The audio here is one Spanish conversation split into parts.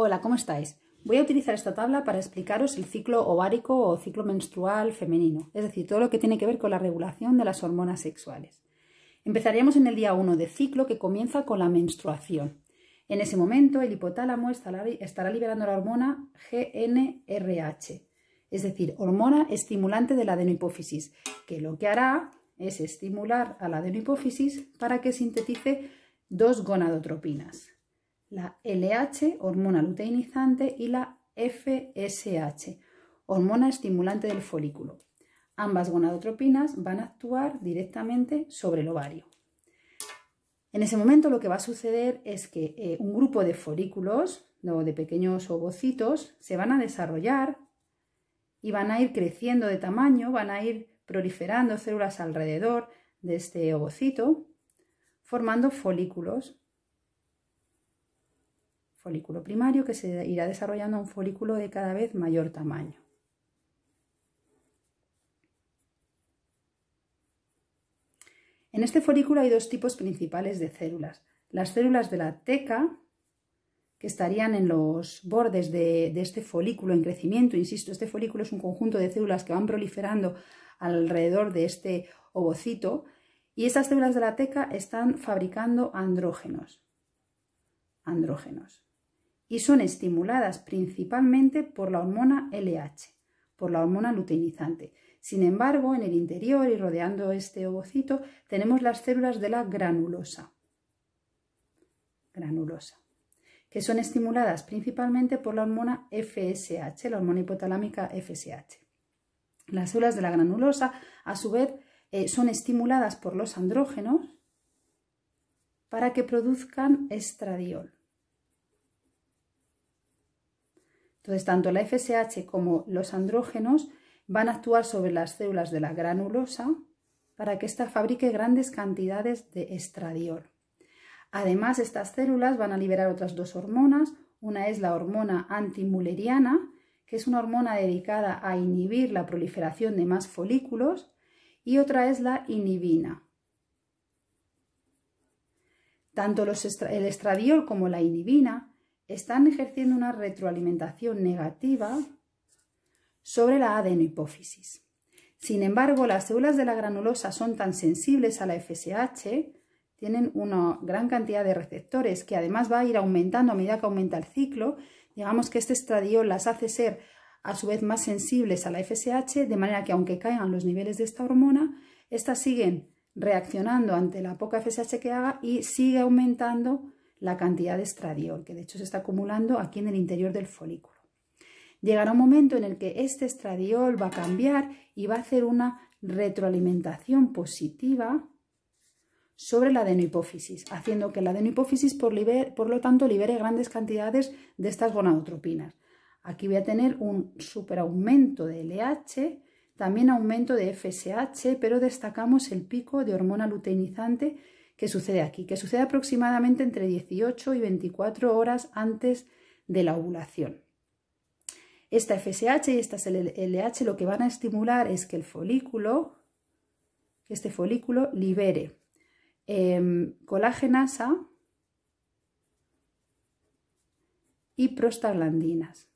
Hola, ¿cómo estáis? Voy a utilizar esta tabla para explicaros el ciclo ovárico o ciclo menstrual femenino, es decir, todo lo que tiene que ver con la regulación de las hormonas sexuales. Empezaríamos en el día 1 de ciclo que comienza con la menstruación. En ese momento el hipotálamo estará liberando la hormona GNRH, es decir, hormona estimulante de la adenohipófisis, que lo que hará es estimular a la adenohipófisis para que sintetice dos gonadotropinas, la LH, hormona luteinizante, y la FSH, hormona estimulante del folículo. Ambas gonadotropinas van a actuar directamente sobre el ovario. En ese momento lo que va a suceder es que eh, un grupo de folículos o de pequeños ovocitos se van a desarrollar y van a ir creciendo de tamaño, van a ir proliferando células alrededor de este ovocito, formando folículos folículo primario que se irá desarrollando a un folículo de cada vez mayor tamaño. En este folículo hay dos tipos principales de células. Las células de la teca, que estarían en los bordes de, de, este folículo en crecimiento. Insisto, este folículo es un conjunto de células que van proliferando alrededor de este ovocito y esas células de la teca están fabricando andrógenos. Andrógenos y son estimuladas principalmente por la hormona LH, por la hormona luteinizante. Sin embargo, en el interior y rodeando este ovocito tenemos las células de la granulosa, granulosa, que son estimuladas principalmente por la hormona FSH, la hormona hipotalámica FSH. Las células de la granulosa, a su vez, eh, son estimuladas por los andrógenos para que produzcan estradiol. Entonces, tanto la FSH como los andrógenos van a actuar sobre las células de la granulosa para que ésta fabrique grandes cantidades de estradiol. Además, estas células van a liberar otras dos hormonas. Una es la hormona antimuleriana, que es una hormona dedicada a inhibir la proliferación de más folículos, y otra es la inhibina. Tanto el estradiol como la inhibina están ejerciendo una retroalimentación negativa sobre la adenohipófisis. Sin embargo, las células de la granulosa son tan sensibles a la FSH, tienen una gran cantidad de receptores que además va a ir aumentando a medida que aumenta el ciclo. Digamos que este estradiol las hace ser a su vez más sensibles a la FSH, de manera que aunque caigan los niveles de esta hormona, estas siguen reaccionando ante la poca FSH que haga y sigue aumentando la cantidad de estradiol, que de hecho se está acumulando aquí en el interior del folículo. Llegará un momento en el que este estradiol va a cambiar y va a hacer una retroalimentación positiva sobre la adenohipófisis, haciendo que la adenohipófisis por, por lo tanto libere grandes cantidades de estas gonadotropinas. Aquí voy a tener un superaumento de LH, también aumento de FSH, pero destacamos el pico de hormona luteinizante que sucede aquí, que sucede aproximadamente entre 18 y 24 horas antes de la ovulación. Esta FSH y esta LH lo que van a estimular es que el folículo, este folículo libere eh, colagenasa y prostaglandinas.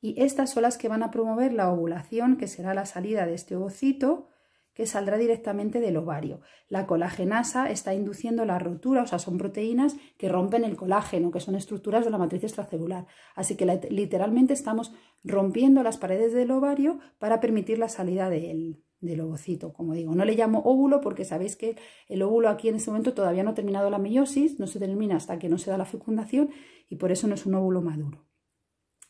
Y estas son las que van a promover la ovulación, que será la salida de este ovocito que saldrá directamente del ovario. La colagenasa está induciendo la rotura, o sea, son proteínas que rompen el colágeno, que son estructuras de la matriz extracelular. Así que literalmente estamos rompiendo las paredes del ovario para permitir la salida del, del ovocito. Como digo, no le llamo óvulo porque sabéis que el óvulo aquí en este momento todavía no ha terminado la meiosis, no se termina hasta que no se da la fecundación y por eso no es un óvulo maduro.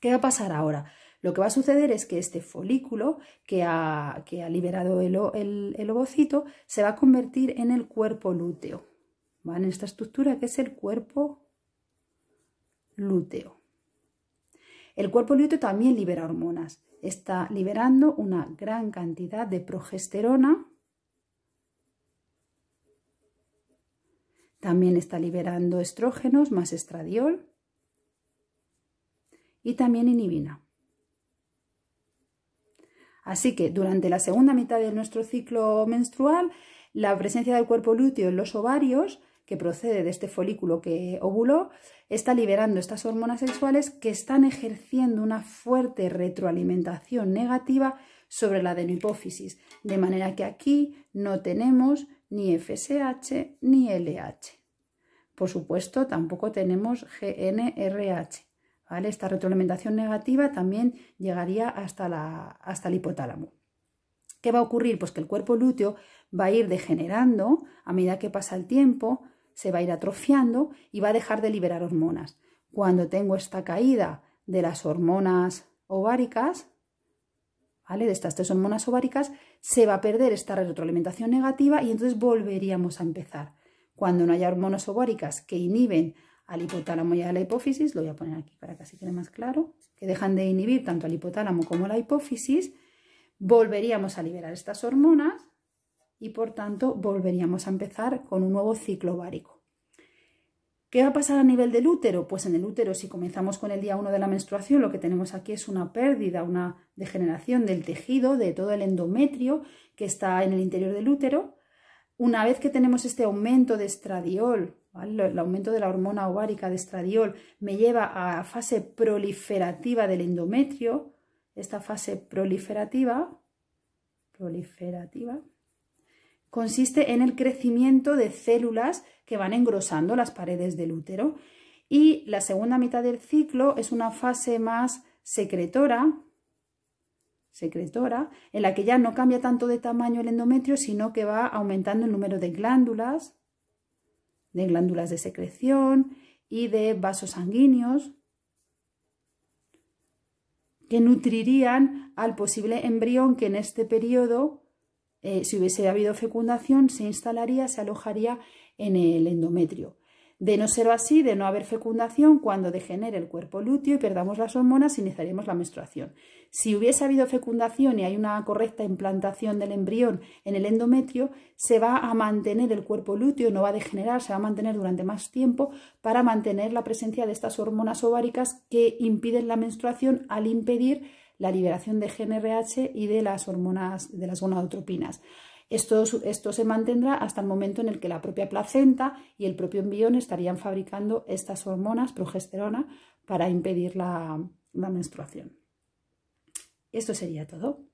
¿Qué va a pasar ahora? Lo que va a suceder es que este folículo que ha, que ha liberado el, ovocito se va a convertir en el cuerpo lúteo, ¿va? en esta estructura que es el cuerpo lúteo. El cuerpo lúteo también libera hormonas. Está liberando una gran cantidad de progesterona. También está liberando estrógenos más estradiol y también inhibina. Así que durante la segunda mitad de nuestro ciclo menstrual, la presencia del cuerpo lúteo en los ovarios, que procede de este folículo que ovuló está liberando estas hormonas sexuales que están ejerciendo una fuerte retroalimentación negativa sobre la adenohipófisis, de manera que aquí no tenemos ni FSH ni LH. Por supuesto, tampoco tenemos GNRH. Esta retroalimentación negativa también llegaría hasta, la, hasta el hipotálamo. ¿Qué va a ocurrir? Pues que el cuerpo lúteo va a ir degenerando a medida que pasa el tiempo, se va a ir atrofiando y va a dejar de liberar hormonas. Cuando tengo esta caída de las hormonas ováricas, de estas tres hormonas ováricas, se va a perder esta retroalimentación negativa y entonces volveríamos a empezar. Cuando no haya hormonas ováricas que inhiben al hipotálamo y a la hipófisis, lo voy a poner aquí para que así quede más claro, que dejan de inhibir tanto al hipotálamo como a la hipófisis, volveríamos a liberar estas hormonas y por tanto volveríamos a empezar con un nuevo ciclo ovárico. ¿Qué va a pasar a nivel del útero? Pues en el útero, si comenzamos con el día 1 de la menstruación, lo que tenemos aquí es una pérdida, una degeneración del tejido, de todo el endometrio que está en el interior del útero. Una vez que tenemos este aumento de estradiol, el aumento de la hormona ovárica de estradiol me lleva a fase proliferativa del endometrio, esta fase proliferativa, proliferativa, consiste en el crecimiento de células que van engrosando las paredes del útero. Y la segunda mitad del ciclo es una fase más secretora, secretora, en la que ya no cambia tanto de tamaño el endometrio, sino que va aumentando el número de glándulas, de glándulas de secreción y de vasos sanguíneos que nutrirían al posible embrión que en este periodo eh, si hubiese habido fecundación, se instalaría, se alojaría en el endometrio. De no ser así, de no haber fecundación, cuando degenere el cuerpo lúteo y perdamos las hormonas, iniciaríamos la menstruación. Si hubiese habido fecundación y hay una correcta implantación del embrión en el endometrio, se va a mantener el cuerpo lúteo, no va a degenerar, se va a mantener durante más tiempo para mantener la presencia de estas hormonas ováricas que impiden la menstruación al impedir la liberación de GNRH y de las hormonas, de las gonadotropinas. Esto, se mantendrá hasta el momento en el que la propia placenta y el propio embrión estarían fabricando estas hormonas, progesterona, para impedir la menstruación. Esto sería todo.